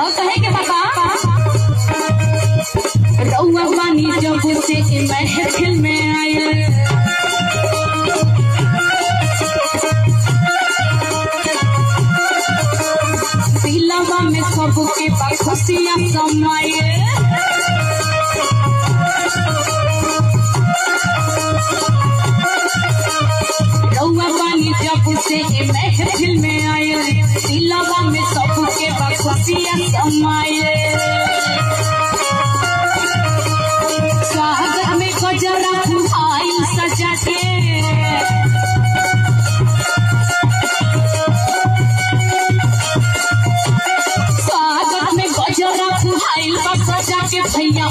और कहे के बाबा रउआ बानी जब से महफिल में आयल सबके खुशियाँ समाये। खुशियाँ समाये स्वागत में गजरा फुहाई सजा के स्वागत में गजरा फुहाई सजा के भैया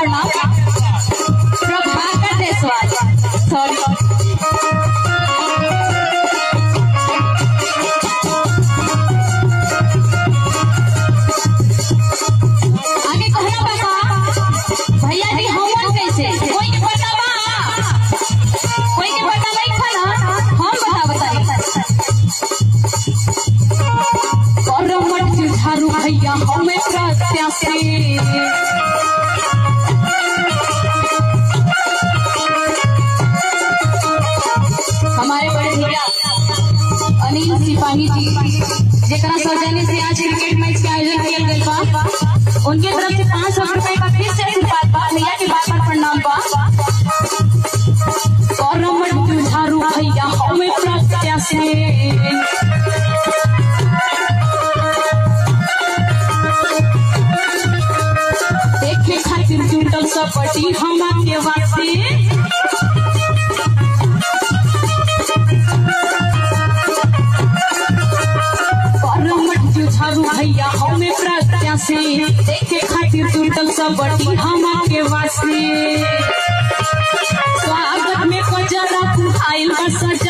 प्रणाम प्रभाकर जायसवाल सॉरी भैया हमें प्रत्याशी सिपाही जी जेकरा सौजन्य से आज क्रिकेट मैच के आयोजन किया गया बा। उनके तरफ़ से पाँच सौ रुपए का फिर से बा। भैया के बार बार प्रणाम बा। करमट झारू भैया, हमें प्रत्याशी देखे खातिर जुटल वासी भैया हमें प्रत्याशी देखे खातिर तुरतल सब बड़ी हमारे वासी स्वागत में को जरा तू आइल बस जा